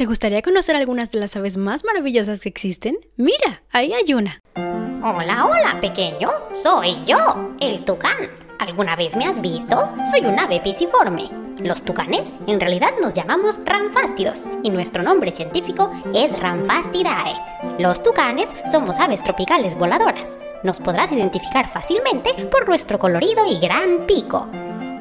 ¿Te gustaría conocer algunas de las aves más maravillosas que existen? Mira, ahí hay una. Hola, hola, pequeño. Soy yo, el tucán. ¿Alguna vez me has visto? Soy un ave pisiforme. Los tucanes en realidad nos llamamos ranfástidos y nuestro nombre científico es Ramfastidae. Los tucanes somos aves tropicales voladoras. Nos podrás identificar fácilmente por nuestro colorido y gran pico.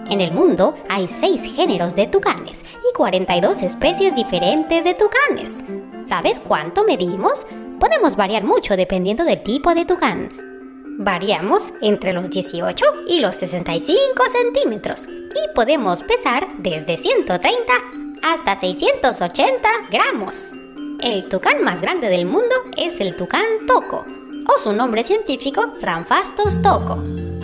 En el mundo hay 6 géneros de tucanes y 42 especies diferentes de tucanes. ¿Sabes cuánto medimos? Podemos variar mucho dependiendo del tipo de tucán. Variamos entre los 18 y los 65 centímetros y podemos pesar desde 130 hasta 680 gramos. El tucán más grande del mundo es el tucán toco, o su nombre científico Ramphastos toco.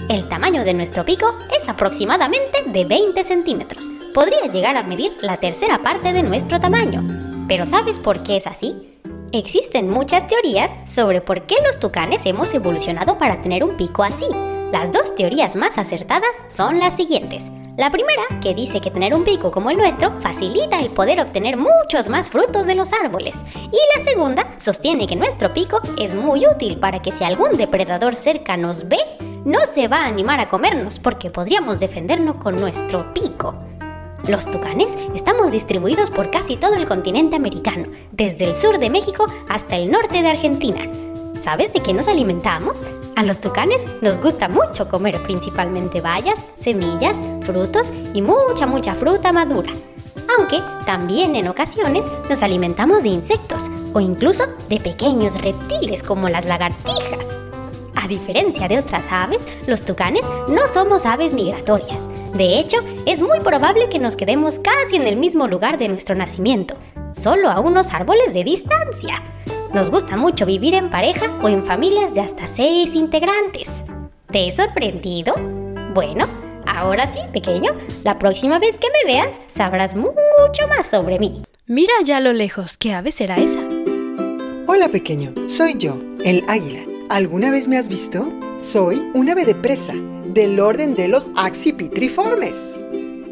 El tamaño de nuestro pico es aproximadamente de 20 centímetros. Podría llegar a medir la tercera parte de nuestro tamaño. Pero ¿sabes por qué es así? Existen muchas teorías sobre por qué los tucanes hemos evolucionado para tener un pico así. Las dos teorías más acertadas son las siguientes. La primera, que dice que tener un pico como el nuestro facilita el poder obtener muchos más frutos de los árboles. Y la segunda, sostiene que nuestro pico es muy útil para que si algún depredador cerca nos ve, no se va a animar a comernos porque podríamos defendernos con nuestro pico. Los tucanes estamos distribuidos por casi todo el continente americano, desde el sur de México hasta el norte de Argentina. ¿Sabes de qué nos alimentamos? A los tucanes nos gusta mucho comer principalmente bayas, semillas, frutos y mucha mucha fruta madura. Aunque también en ocasiones nos alimentamos de insectos o incluso de pequeños reptiles como las lagartijas. A diferencia de otras aves, los tucanes no somos aves migratorias. De hecho, es muy probable que nos quedemos casi en el mismo lugar de nuestro nacimiento, solo a unos árboles de distancia. Nos gusta mucho vivir en pareja o en familias de hasta seis integrantes. ¿Te he sorprendido? Bueno, ahora sí, pequeño, la próxima vez que me veas sabrás mucho más sobre mí. Mira allá a lo lejos, ¿qué ave será esa? Hola pequeño, soy yo, el águila. ¿Alguna vez me has visto? Soy un ave de presa, del orden de los accipitriformes.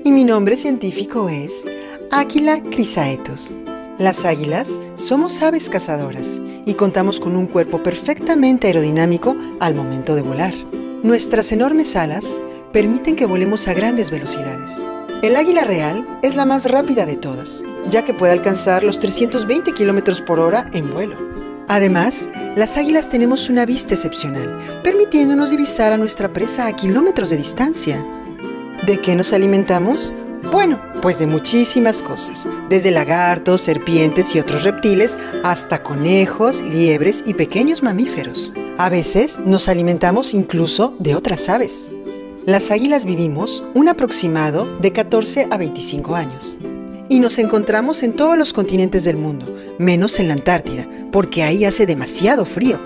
Y mi nombre científico es Águila crisaetos. Las águilas somos aves cazadoras y contamos con un cuerpo perfectamente aerodinámico al momento de volar. Nuestras enormes alas permiten que volemos a grandes velocidades. El águila real es la más rápida de todas, ya que puede alcanzar los 320 km por hora en vuelo. Además, las águilas tenemos una vista excepcional, permitiéndonos divisar a nuestra presa a kilómetros de distancia. ¿De qué nos alimentamos? Bueno, pues de muchísimas cosas, desde lagartos, serpientes y otros reptiles, hasta conejos, liebres y pequeños mamíferos. A veces nos alimentamos incluso de otras aves. Las águilas vivimos un aproximado de 14 a 25 años y nos encontramos en todos los continentes del mundo, menos en la Antártida, porque ahí hace demasiado frío.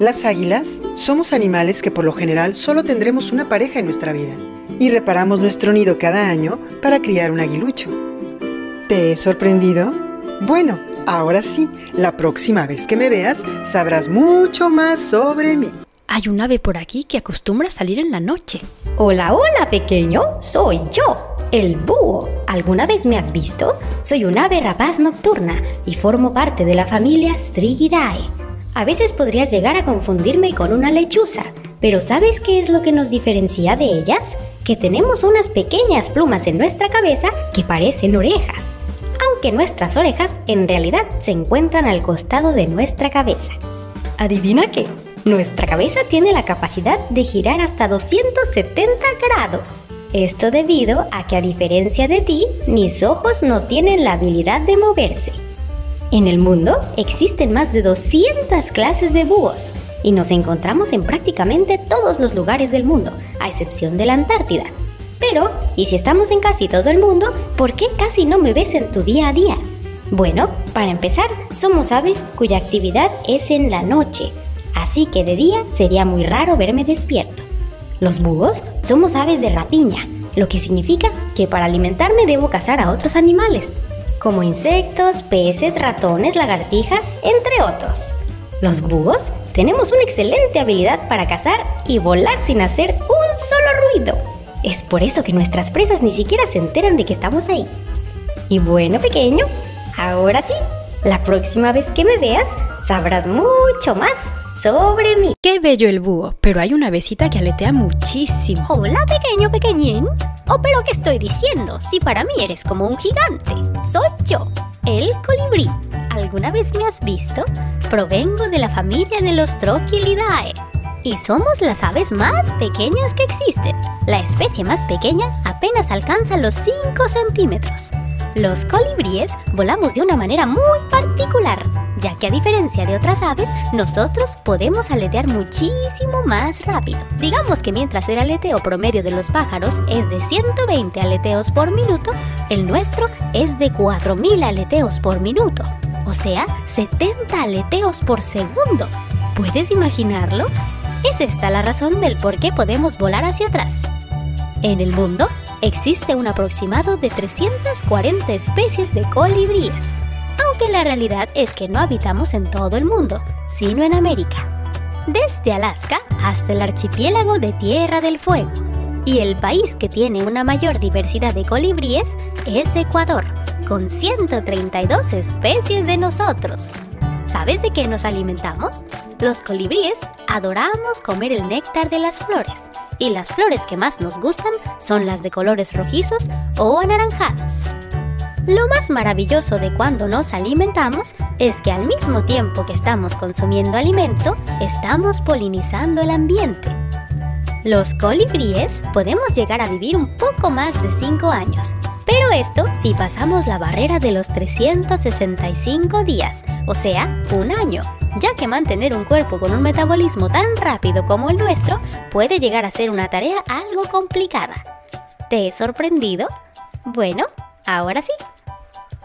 Las águilas somos animales que por lo general solo tendremos una pareja en nuestra vida y reparamos nuestro nido cada año para criar un aguilucho. ¿Te he sorprendido? Bueno, ahora sí, la próxima vez que me veas sabrás mucho más sobre mí. Hay un ave por aquí que acostumbra a salir en la noche. Hola, hola, pequeño, soy yo, el búho. ¿Alguna vez me has visto? Soy un ave rapaz nocturna y formo parte de la familia Strigidae. A veces podrías llegar a confundirme con una lechuza, pero ¿sabes qué es lo que nos diferencia de ellas? Que tenemos unas pequeñas plumas en nuestra cabeza que parecen orejas, aunque nuestras orejas en realidad se encuentran al costado de nuestra cabeza. ¿Adivina qué? Nuestra cabeza tiene la capacidad de girar hasta 270 grados. Esto debido a que a diferencia de ti, mis ojos no tienen la habilidad de moverse. En el mundo existen más de 200 clases de búhos y nos encontramos en prácticamente todos los lugares del mundo, a excepción de la Antártida. Pero, ¿y si estamos en casi todo el mundo, por qué casi no me ves en tu día a día? Bueno, para empezar, somos aves cuya actividad es en la noche, así que de día sería muy raro verme despierto. Los búhos somos aves de rapiña, lo que significa que para alimentarme debo cazar a otros animales, como insectos, peces, ratones, lagartijas, entre otros. Los búhos tenemos una excelente habilidad para cazar y volar sin hacer un solo ruido. Es por eso que nuestras presas ni siquiera se enteran de que estamos ahí. Y bueno, pequeño, ahora sí, La próxima vez que me veas, sabrás mucho más sobre mí. Qué bello el búho, pero hay una besita que aletea muchísimo. Hola, pequeño pequeñín. Oh, pero ¿qué estoy diciendo? Si para mí eres como un gigante. Soy yo, el colibrí. ¿Alguna vez me has visto? Provengo de la familia de los Trochilidae. Y somos las aves más pequeñas que existen. La especie más pequeña apenas alcanza los 5 centímetros. Los colibríes volamos de una manera muy particular, ya que a diferencia de otras aves, nosotros podemos aletear muchísimo más rápido. Digamos que mientras el aleteo promedio de los pájaros es de 120 aleteos por minuto, el nuestro es de 4000 aleteos por minuto, o sea, 70 aleteos por segundo. ¿Puedes imaginarlo? Es esta la razón del por qué podemos volar hacia atrás. En el mundo existe un aproximado de 340 especies de colibríes, aunque la realidad es que no habitamos en todo el mundo, sino en América. Desde Alaska hasta el archipiélago de Tierra del Fuego. Y el país que tiene una mayor diversidad de colibríes es Ecuador, con 132 especies de nosotros. ¿Sabes de qué nos alimentamos? Los colibríes adoramos comer el néctar de las flores, y las flores que más nos gustan son las de colores rojizos o anaranjados. Lo más maravilloso de cuando nos alimentamos es que al mismo tiempo que estamos consumiendo alimento, estamos polinizando el ambiente. Los colibríes podemos llegar a vivir un poco más de 5 años, pero esto si pasamos la barrera de los 365 días, o sea, un año, ya que mantener un cuerpo con un metabolismo tan rápido como el nuestro puede llegar a ser una tarea algo complicada. ¿Te he sorprendido? Bueno, ahora sí.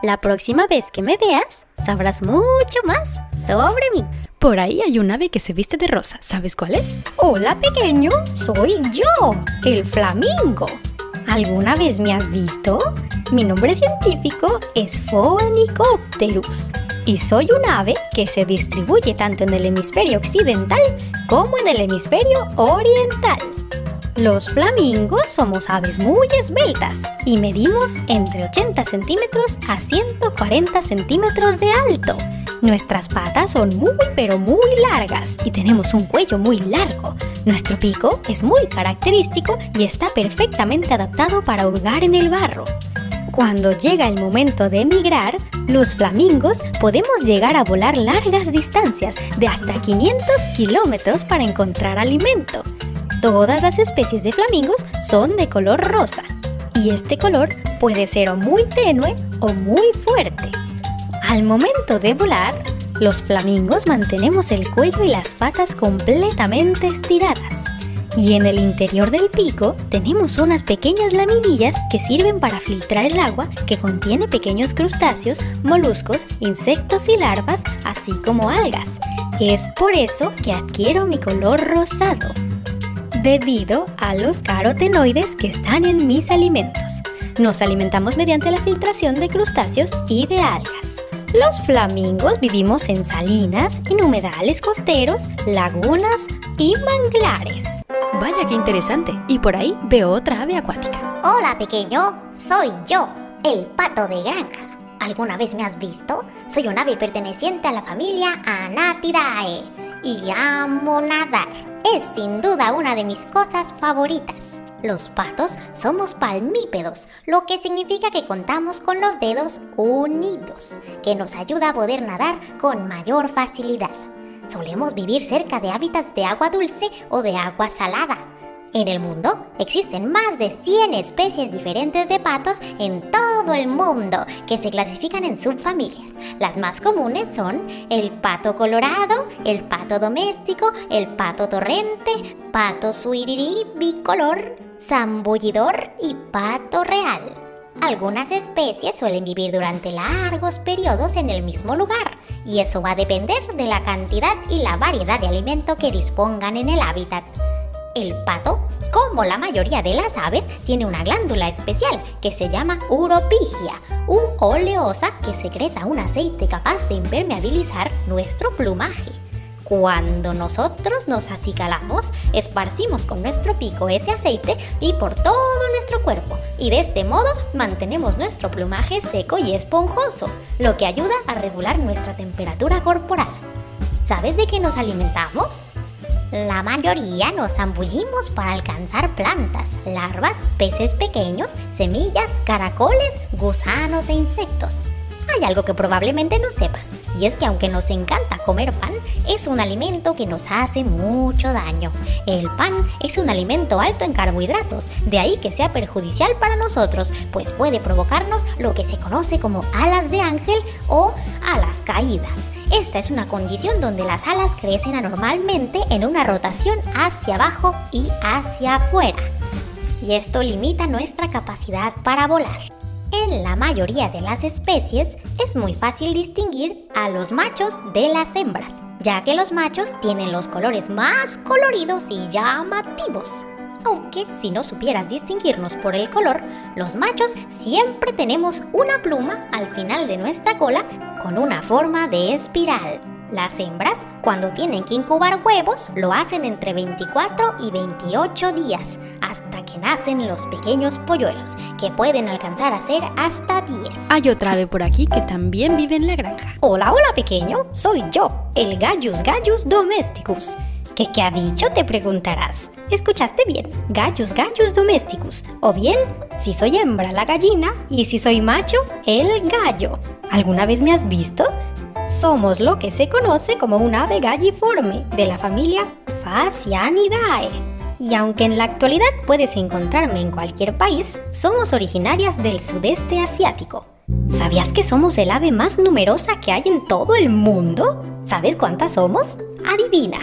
La próxima vez que me veas, sabrás mucho más sobre mí. Por ahí hay un ave que se viste de rosa. ¿Sabes cuál es? Hola pequeño, soy yo, el flamingo. ¿Alguna vez me has visto? Mi nombre científico es Phoenicopterus y soy un ave que se distribuye tanto en el hemisferio occidental como en el hemisferio oriental. Los flamingos somos aves muy esbeltas y medimos entre 80 centímetros a 140 centímetros de alto. Nuestras patas son muy pero muy largas y tenemos un cuello muy largo. Nuestro pico es muy característico y está perfectamente adaptado para hurgar en el barro. Cuando llega el momento de emigrar, los flamingos podemos llegar a volar largas distancias de hasta 500 kilómetros para encontrar alimento. Todas las especies de flamingos son de color rosa y este color puede ser muy tenue o muy fuerte. Al momento de volar, los flamingos mantenemos el cuello y las patas completamente estiradas. Y en el interior del pico tenemos unas pequeñas laminillas que sirven para filtrar el agua que contiene pequeños crustáceos, moluscos, insectos y larvas, así como algas. Es por eso que adquiero mi color rosado debido a los carotenoides que están en mis alimentos. Nos alimentamos mediante la filtración de crustáceos y de algas. Los flamingos vivimos en salinas, en humedales costeros, lagunas y manglares. Vaya que interesante. Y por ahí veo otra ave acuática. Hola pequeño, soy yo, el pato de granja. ¿Alguna vez me has visto? Soy un ave perteneciente a la familia Anatidae y amo nadar es sin duda una de mis cosas favoritas. Los patos somos palmípedos, lo que significa que contamos con los dedos unidos, que nos ayuda a poder nadar con mayor facilidad. Solemos vivir cerca de hábitats de agua dulce o de agua salada, en el mundo existen más de 100 especies diferentes de patos en todo el mundo que se clasifican en subfamilias. Las más comunes son el pato colorado, el pato doméstico, el pato torrente, pato suirirí bicolor, zambullidor y pato real. Algunas especies suelen vivir durante largos periodos en el mismo lugar, y eso va a depender de la cantidad y la variedad de alimento que dispongan en el hábitat. El pato, como la mayoría de las aves, tiene una glándula especial que se llama uropigia, u oleosa que secreta un aceite capaz de impermeabilizar nuestro plumaje. Cuando nosotros nos acicalamos, esparcimos con nuestro pico ese aceite y por todo nuestro cuerpo, y de este modo mantenemos nuestro plumaje seco y esponjoso, lo que ayuda a regular nuestra temperatura corporal. ¿Sabes de qué nos alimentamos? La mayoría nos zambullimos para alcanzar plantas, larvas, peces pequeños, semillas, caracoles, gusanos e insectos. Hay algo que probablemente no sepas, y es que aunque nos encanta comer pan, es un alimento que nos hace mucho daño. El pan es un alimento alto en carbohidratos, de ahí que sea perjudicial para nosotros, pues puede provocarnos lo que se conoce como alas de ángel o alas caídas. Esta es una condición donde las alas crecen anormalmente en una rotación hacia abajo y hacia afuera. Y esto limita nuestra capacidad para volar. En la mayoría de las especies es muy fácil distinguir a los machos de las hembras, ya que los machos tienen los colores más coloridos y llamativos. Aunque si no supieras distinguirnos por el color, los machos siempre tenemos una pluma al final de nuestra cola con una forma de espiral. Las hembras, cuando tienen que incubar huevos, lo hacen entre 24 y 28 días, hasta que nacen los pequeños polluelos, que pueden alcanzar a ser hasta 10. Hay otra ave por aquí que también vive en la granja. Hola, hola pequeño, soy yo, el Gallus Gallus domesticus. ¿Qué, ¿Qué ha dicho? Te preguntarás. Escuchaste bien, Gallus Gallus domesticus. O bien, si soy hembra, la gallina, y si soy macho, el gallo. ¿Alguna vez me has visto? Somos lo que se conoce como un ave galliforme de la familia Phasianidae. Y aunque en la actualidad puedes encontrarme en cualquier país, somos originarias del sudeste asiático. ¿Sabías que somos el ave más numerosa que hay en todo el mundo? ¿Sabes cuántas somos? Adivina.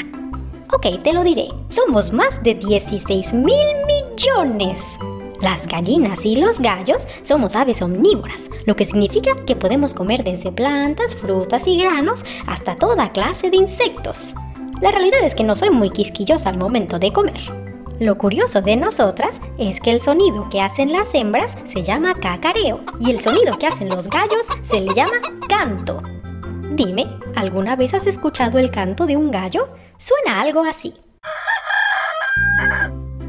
Ok, te lo diré. Somos más de 16 mil millones. Las gallinas y los gallos somos aves omnívoras, lo que significa que podemos comer desde plantas, frutas y granos hasta toda clase de insectos. La realidad es que no soy muy quisquillosa al momento de comer. Lo curioso de nosotras es que el sonido que hacen las hembras se llama cacareo y el sonido que hacen los gallos se le llama canto. Dime, ¿alguna vez has escuchado el canto de un gallo? Suena algo así.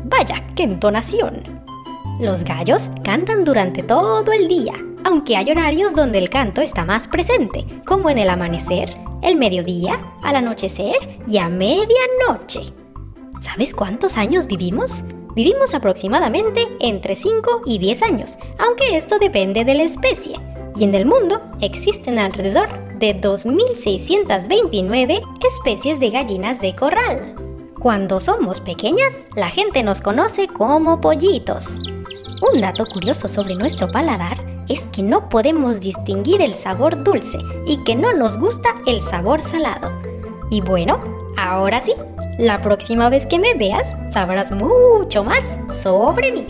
Vaya, qué entonación. Los gallos cantan durante todo el día, aunque hay horarios donde el canto está más presente, como en el amanecer, el mediodía, al anochecer y a medianoche. ¿Sabes cuántos años vivimos? Vivimos aproximadamente entre 5 y 10 años, aunque esto depende de la especie. Y en el mundo existen alrededor de 2.629 especies de gallinas de corral. Cuando somos pequeñas, la gente nos conoce como pollitos. Un dato curioso sobre nuestro paladar es que no podemos distinguir el sabor dulce y que no nos gusta el sabor salado. Y bueno, ahora sí, la próxima vez que me veas sabrás mucho más sobre mí.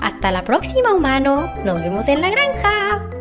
Hasta la próxima, humano. Nos vemos en la granja.